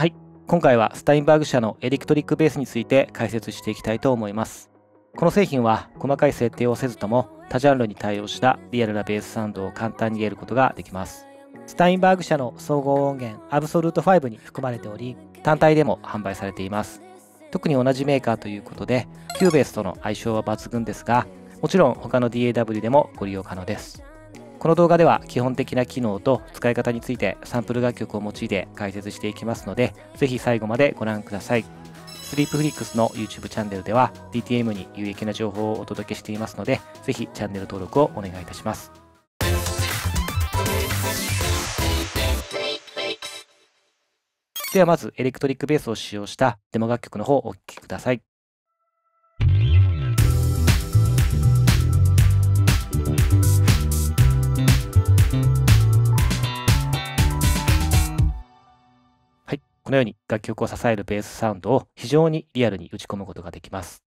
はい、今回はスタインバーグ社のエレクトリックベースについて解説していきたいと思います。この製品は細かい設定をせずとも多ジャンルに対応したリアルなベースサウンドを簡単に得ることができます。スタインバーグ社の総合音源 Absolute 5に含まれており、単体でも販売されています。特に同じメーカーということで、 Cubase との相性は抜群ですが、もちろん他の DAW でもご利用可能です。この動画では基本的な機能と使い方についてサンプル楽曲を用いて解説していきますので、ぜひ最後までご覧ください。スリープフリックスの YouTube チャンネルでは DTM に有益な情報をお届けしていますので、ぜひチャンネル登録をお願いいたします。ではまずエレクトリックベースを使用したデモ楽曲の方をお聴きください。このように楽曲を支えるベースサウンドを非常にリアルに打ち込むことができます。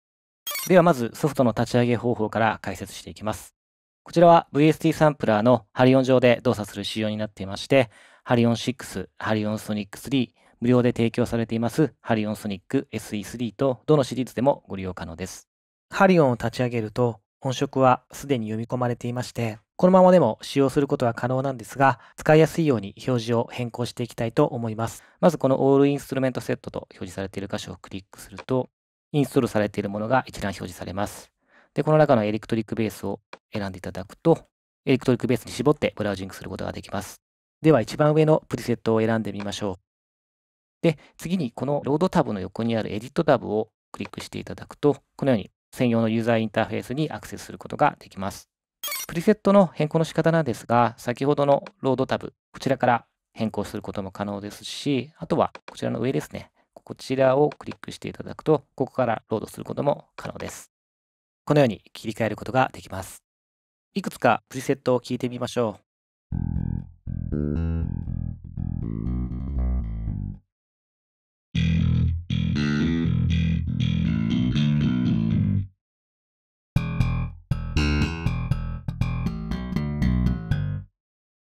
ではまずソフトの立ち上げ方法から解説していきます。こちらは VST サンプラーのハリオン上で動作する仕様になっていまして、ハリオン6、ハリオンソニック3、無料で提供されていますハリオンソニック SE3 とどのシリーズでもご利用可能です。ハリオンを立ち上げると音色はすでに読み込まれていまして、このままでも使用することは可能なんですが、使いやすいように表示を変更していきたいと思います。まずこの All Instrument Set と表示されている箇所をクリックすると、インストールされているものが一覧表示されます。で、この中のエレクトリックベースを選んでいただくと、エレクトリックベースに絞ってブラウジングすることができます。では一番上のプリセットを選んでみましょう。で、次にこのロードタブの横にあるエディットタブをクリックしていただくと、このように専用のユーザーインターフェースにアクセスすることができます。プリセットの変更の仕方なんですが、先ほどのロードタブ、こちらから変更することも可能ですし、あとはこちらの上ですね。こちらをクリックしていただくと、ここからロードすることも可能です。このように切り替えることができます。いくつかプリセットを聞いてみましょう。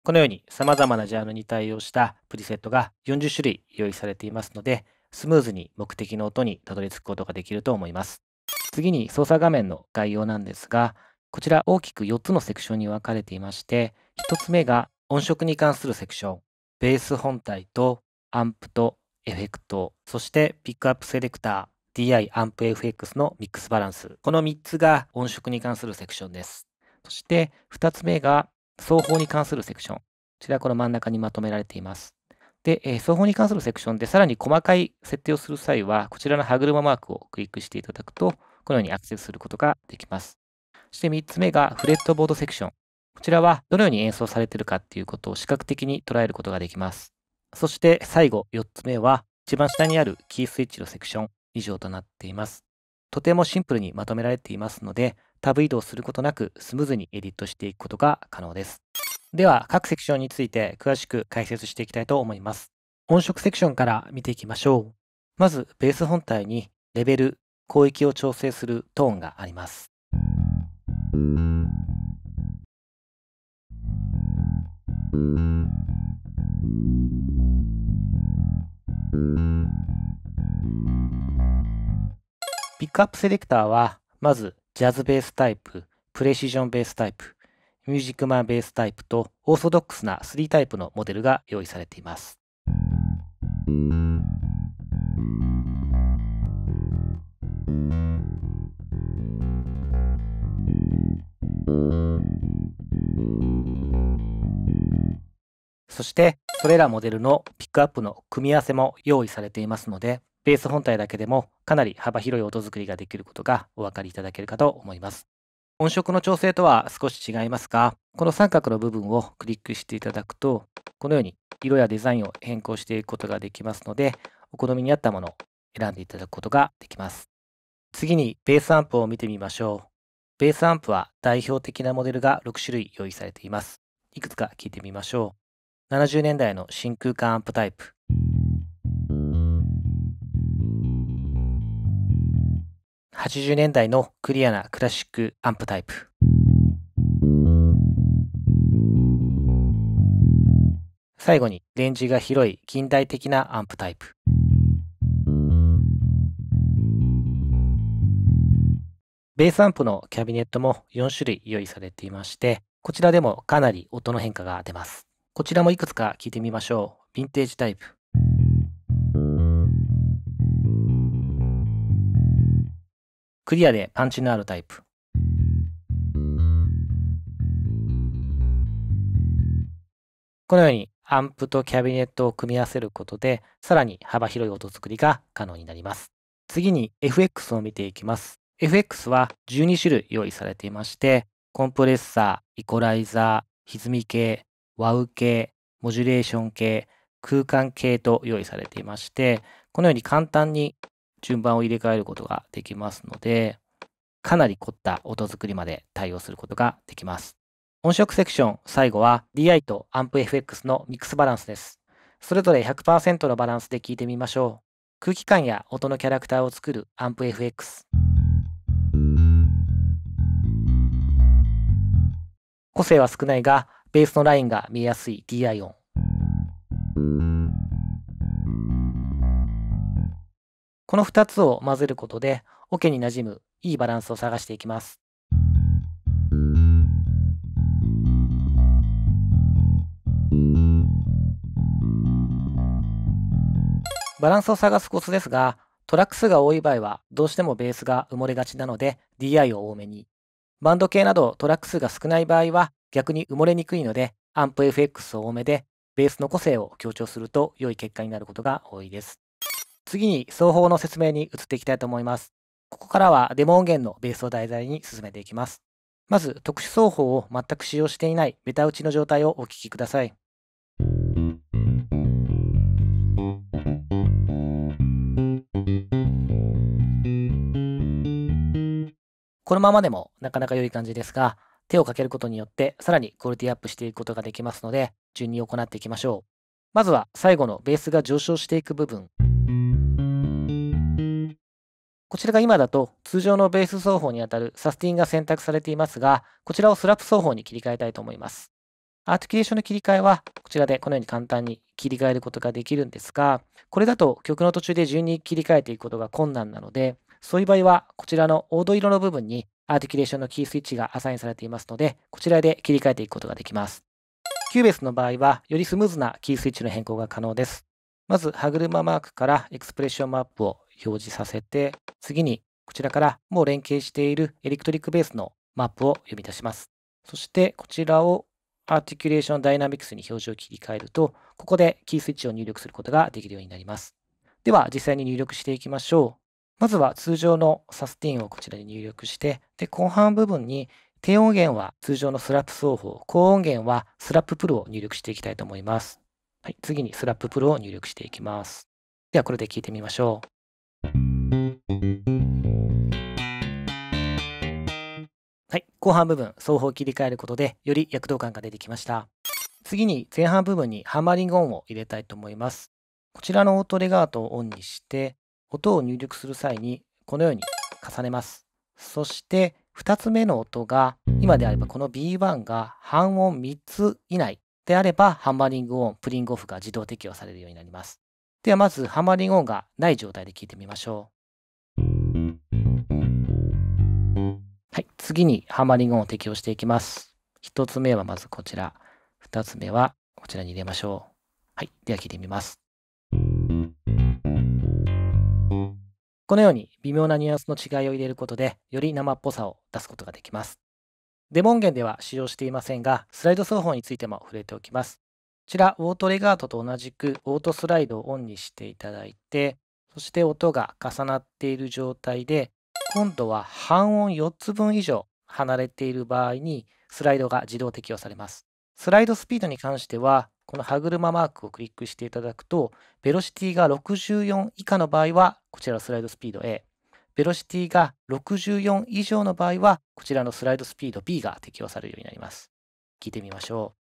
このように様々なジャンルに対応したプリセットが40種類用意されていますので、スムーズに目的の音にたどり着くことができると思います。次に操作画面の概要なんですが、こちら大きく4つのセクションに分かれていまして、1つ目が音色に関するセクション、ベース本体とアンプとエフェクト、そしてピックアップセレクター、DI アンプ FX のミックスバランス。この3つが音色に関するセクションです。そして2つ目が双方に関するセクション。こちらこの真ん中にまとめられています。で、えー、双方に関するセクションでさらに細かい設定をする際は、こちらの歯車マークをクリックしていただくと、このようにアクセスすることができます。そして3つ目がフレットボードセクション。こちらはどのように演奏されているかっていうことを視覚的に捉えることができます。そして最後4つ目は一番下にあるキースイッチのセクション以上となっています。とてもシンプルにまとめられていますので、タブ移動することなくスムーズにエディットしていくことが可能です。では、各セクションについて詳しく解説していきたいと思います。音色セクションから見ていきましょう。まず、ベース本体にレベル、広域を調整するトーンがあります。ピックアップセレクターは、まずジャズベースタイプ、プレシジョンベースタイプ、ミュージックマンベースタイプとオーソドックスな3タイプのモデルが用意されています。そして、それらモデルのピックアップの組み合わせも用意されていますので、ベース本体だけでもかなり幅広い音作りができることがお分かりいただけるかと思います。音色の調整とは少し違いますが、この三角の部分をクリックしていただくと、このように色やデザインを変更していくことができますので、お好みに合ったものを選んでいただくことができます。次にベースアンプを見てみましょう。ベースアンプは代表的なモデルが6種類用意されています。いくつか聞いてみましょう。70年代の真空管アンプタイプ。80年代のクリアなクラシックアンプタイプ。最後にレンジが広い近代的なアンプタイプ。ベースアンプのキャビネットも4種類用意されていまして、こちらでもかなり音の変化が出ます。こちらもいくつか聞いてみましょう。ヴィンテージタイプ。クリアでパンチのあるタイプ。このようにアンプとキャビネットを組み合わせることで、さらに幅広い音作りが可能になります。次に FX を見ていきます。FX は12種類用意されていまして、コンプレッサー、イコライザー、歪み系、ワウ系、モジュレーション系、空間系と用意されていまして、このように簡単に順番を入れ替えることができますので、かなり凝った音作りまで対応することができます。音色セクション、最後は DI と AmpFX のミックスバランスです。それぞれ100%のバランスで聞いてみましょう。空気感や音のキャラクターを作る AmpFX。個性は少ないが、ベースのラインが見えやすい DI 音。この2つを混ぜることで、オ、ケに馴染むいいバランスを探していきます。バランスを探すコツですが、トラック数が多い場合はどうしてもベースが埋もれがちなので DI を多めに。バンド系などトラック数が少ない場合は逆に埋もれにくいのでアンプ FX を多めでベースの個性を強調すると良い結果になることが多いです。次に双方の説明に移っていきたいと思います。ここからはデモ音源のベースを題材に進めていきます。まず特殊奏法を全く使用していないベタ打ちの状態をお聞きください。このままでもなかなか良い感じですが、手をかけることによってさらにクオリティアップしていくことができますので、順に行っていきましょう。まずは最後のベースが上昇していく部分。こちらが今だと通常のベース奏法にあたるサスティンが選択されていますが、こちらをスラップ奏法に切り替えたいと思います。アーティキュレーションの切り替えは、こちらでこのように簡単に切り替えることができるんですが、これだと曲の途中で順に切り替えていくことが困難なので、そういう場合は、こちらの黄土色の部分にアーティキュレーションのキースイッチがアサインされていますので、こちらで切り替えていくことができます。Cubase の場合は、よりスムーズなキースイッチの変更が可能です。まず、歯車マークからエクスプレッションマップを表示させて、次にこちらからもう連携しているエレクトリックベースのマップを読み出します。そしてこちらをアーティキュレーションダイナミクスに表示を切り替えると、ここでキースイッチを入力することができるようになります。では実際に入力していきましょう。まずは通常のサスティンをこちらに入力して、で、後半部分に低音源は通常のスラップ奏法、高音源はスラッププルを入力していきたいと思います。はい、次にスラッププルを入力していきます。ではこれで聞いてみましょう。はい、後半部分、双方切り替えることで、より躍動感が出てきました。次に前半部分にハンマリングオンを入れたいと思います。こちらのオートレガートをオンにして、音を入力する際にこのように重ねます。そして2つ目の音が今であればこの B1 が半音3つ以内であればハンマリングオン、プリングオフが自動適用されるようになります。ではまずハンマリングがない状態で聞いてみましょう。はい、次にハンマリングを適用していきます。1つ目はまずこちら、2つ目はこちらに入れましょう。はい、では聞いてみます。このように微妙なニュアンスの違いを入れることで、より生っぽさを出すことができます。デモ音源では使用していませんが、スライド奏法についても触れておきます。こちら、オートレガートと同じくオートスライドをオンにしていただいて、そして音が重なっている状態で、今度は半音4つ分以上離れている場合に、スライドが自動適用されます。スライドスピードに関しては、この歯車マークをクリックしていただくと、ベロシティが64以下の場合は、こちらのスライドスピード A。ベロシティが64以上の場合は、こちらのスライドスピード B が適用されるようになります。聞いてみましょう。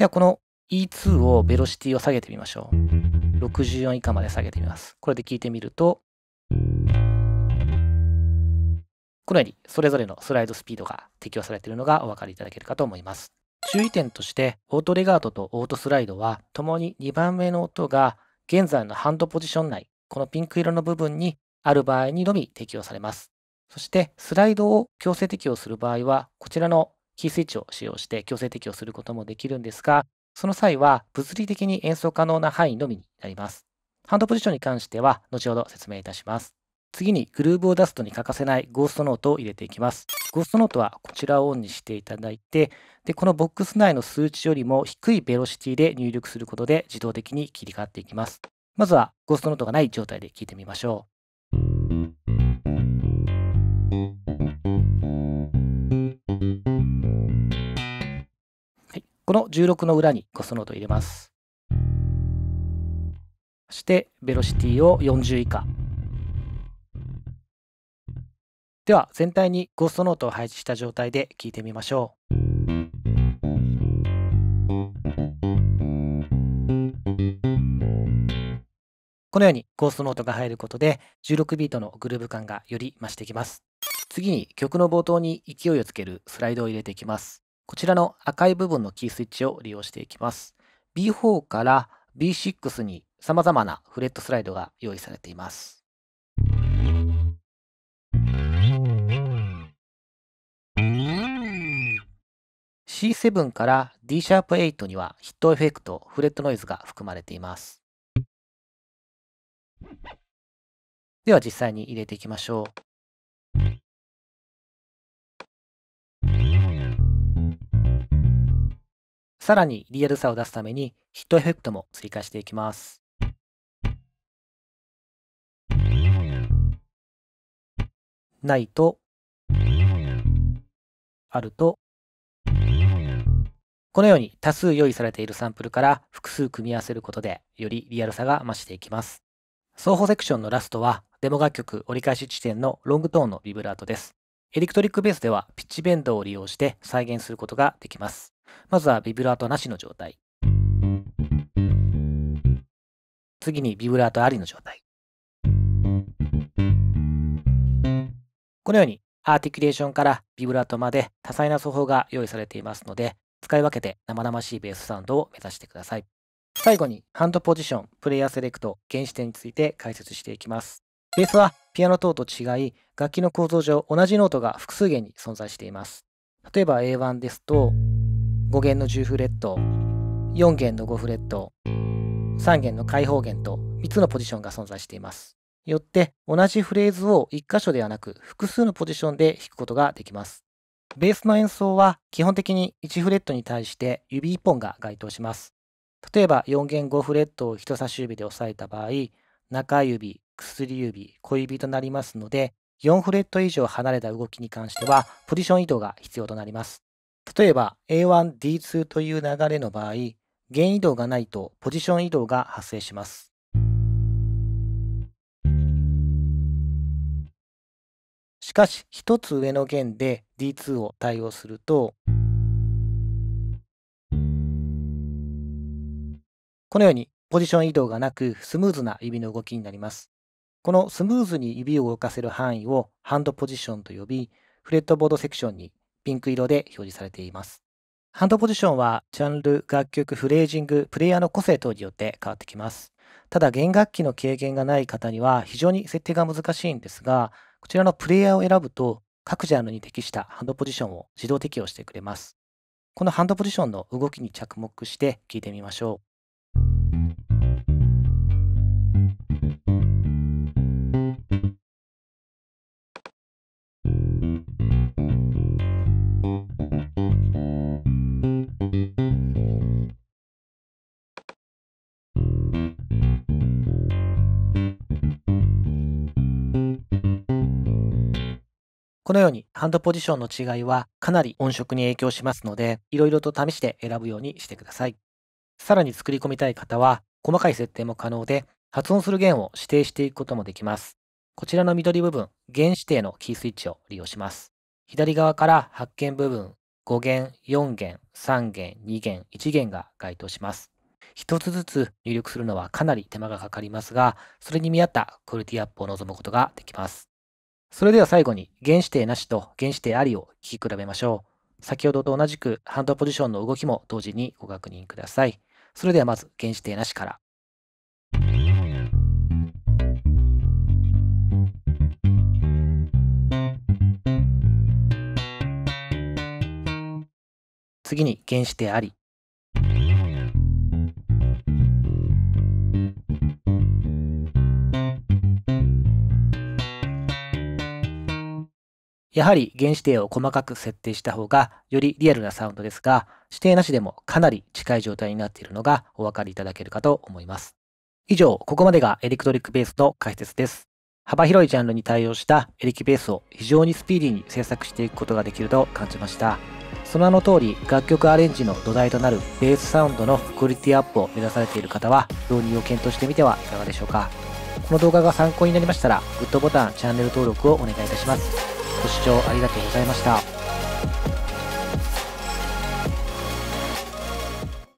では、この E2 をベロシティを下げてみましょう。64以下まで下げてみます。これで聞いてみると、このようにそれぞれのスライドスピードが適用されているのがお分かりいただけるかと思います。注意点として、オートレガートとオートスライドは、ともに2番目の音が現在のハンドポジション内、このピンク色の部分にある場合にのみ適用されます。そしてスライドを強制適用する場合は、こちらのキースイッチを使用して強制適用することもできるんですが、その際は物理的に演奏可能な範囲のみになります。ハンドポジションに関しては後ほど説明いたします。次にグルーブを出すとに欠かせないゴーストノートを入れていきます。ゴーストノートはこちらをオンにしていただいて、でこのボックス内の数値よりも低いベロシティで入力することで自動的に切り替わっていきます。まずはゴーストノートがない状態で聞いてみましょう。この16の裏にゴースノートを入れます。そしてベロシティを40以下。では全体にゴーストノートを配置した状態で聞いてみましょう。このようにゴーストノートが入ることで16ビートのグルーヴ感がより増してきます。次に曲の冒頭に勢いをつけるスライドを入れていきます。こちらの赤い部分のキースイッチを利用していきます。B4 から B6 に様々なフレットスライドが用意されています。C7 から D シャープ8にはヒットエフェクト、フレットノイズが含まれています。では実際に入れていきましょう。さらにリアルさを出すためにヒットエフェクトも追加していきます。ないと、あると、このように多数用意されているサンプルから複数組み合わせることでよりリアルさが増していきます。双方セクションのラストはデモ楽曲折り返し地点のロングトーンのビブラートです。エレクトリックベースではピッチベンドを利用して再現することができます。まずはビブラートなしの状態。次にビブラートありの状態。このようにアーティキュレーションからビブラートまで多彩な奏法が用意されていますので、使い分けて生々しいベースサウンドを目指してください。最後に、ハンドポジション、プレイヤーセレクト、原始点について解説していきます。ベースはピアノ等と違い、楽器の構造上同じノートが複数弦に存在しています。例えば A1 ですと、5弦の10フレット、4弦の5フレット、3弦の開放弦と3つのポジションが存在しています。よって同じフレーズを1箇所ではなく複数のポジションで弾くことができます。ベースの演奏は基本的に1フレットに対して指1本が該当します。例えば4弦5フレットを人差し指で押さえた場合、中指、薬指、小指となりますので、4フレット以上離れた動きに関しては、ポジション移動が必要となります。例えば A1、D2 という流れの場合、弦移動がないとポジション移動が発生します。しかし、一つ上の弦で D2 を対応すると、このようにポジション移動がなくスムーズな指の動きになります。このスムーズに指を動かせる範囲をハンドポジションと呼び、フレットボードセクションにピンク色で表示されています。ハンドポジションはジャンル、楽曲、フレージング、プレイヤーの個性等によって変わってきます。ただ弦楽器の経験がない方には非常に設定が難しいんですが、こちらのプレイヤーを選ぶと、各ジャンルに適したハンドポジションを自動適用してくれます。このハンドポジションの動きに着目して聞いてみましょう。このようにハンドポジションの違いはかなり音色に影響しますので、いろいろと試して選ぶようにしてください。さらに作り込みたい方は、細かい設定も可能で、発音する弦を指定していくこともできます。こちらの緑部分、弦指定のキースイッチを利用します。左側から発見部分、5弦、4弦、3弦、2弦、1弦が該当します。一つずつ入力するのはかなり手間がかかりますが、それに見合ったクオリティアップを望むことができます。それでは最後に原始定なしと原始定ありを聞き比べましょう。先ほどと同じくハンドポジションの動きも同時にご確認ください。それではまず原始定なしから。次に原始定あり。やはり原指定を細かく設定した方がよりリアルなサウンドですが、指定なしでもかなり近い状態になっているのがお分かりいただけるかと思います。以上、ここまでがエレクトリックベースの解説です。幅広いジャンルに対応したエレキベースを非常にスピーディーに制作していくことができると感じました。その名の通り、楽曲アレンジの土台となるベースサウンドのクオリティアップを目指されている方は、導入を検討してみてはいかがでしょうか。この動画が参考になりましたら、グッドボタン、チャンネル登録をお願いいたします。ご視聴ありがとうございました。